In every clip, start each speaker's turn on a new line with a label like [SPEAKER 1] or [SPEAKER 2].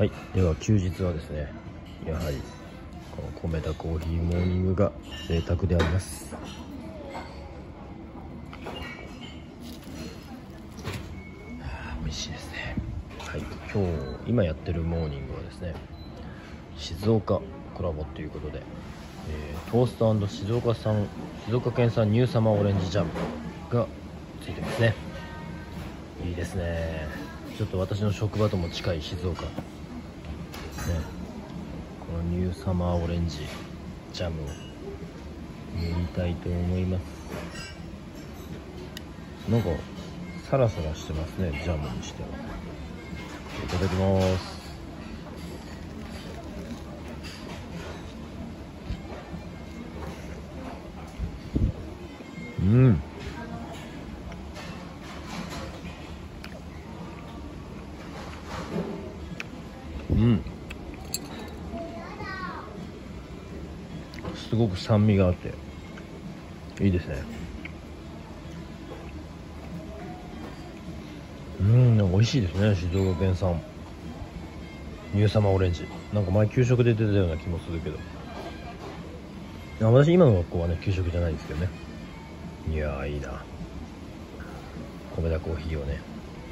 [SPEAKER 1] はい。では休日はですねやはりこの米田コーヒーモーニングが贅沢であります。はあ美味しいですね。はい。今日今やってるモーニングはですね静岡コラボということで、えートースト静岡産静岡県産ニューサマーオレンジジャムがついてますね。いいですね。ちょっと私の職場とも近い静岡。ねこのニューサマーオレンジジャムを塗りたいと思います。なんかサラサラしてますねジャムにしては。いただきます。うん。うん。すごく酸味があっていいですね。うんなんか美味しいですね静岡県産。ニューサマーオレンジ。なんか前給食で出てたような気もするけど。私今の学校はね給食じゃないですけどね。いやーいいな。米田コーヒーをね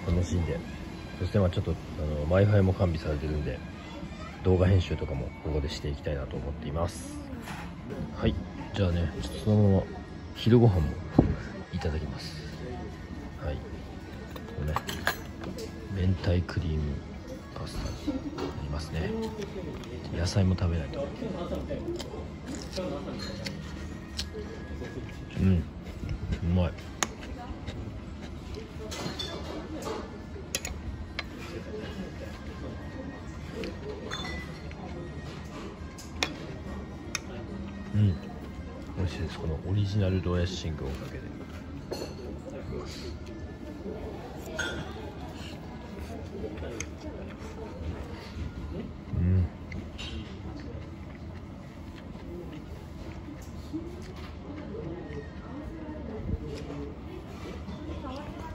[SPEAKER 1] 楽しんで。そしてまあちょっとあの w i f i も完備されてるんで。動画編集とかもここでしていきたいなと思っています。はい。じゃあねちょっとそのまま昼ご飯もいただきます。はい。このね明太クリームパスタになりますね。野菜も食べないと。うん。うまい。うん。美味しいです。このオリジナルドレッシングをかけて。うん。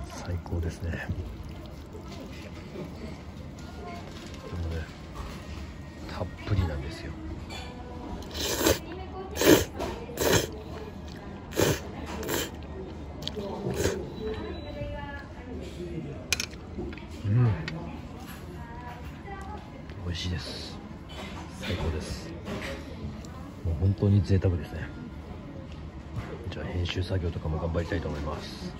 [SPEAKER 1] 最高ですね。うん。美味しいです。最高です。もう本当に贅沢ですね。じゃあ編集作業とかも頑張りたいと思います。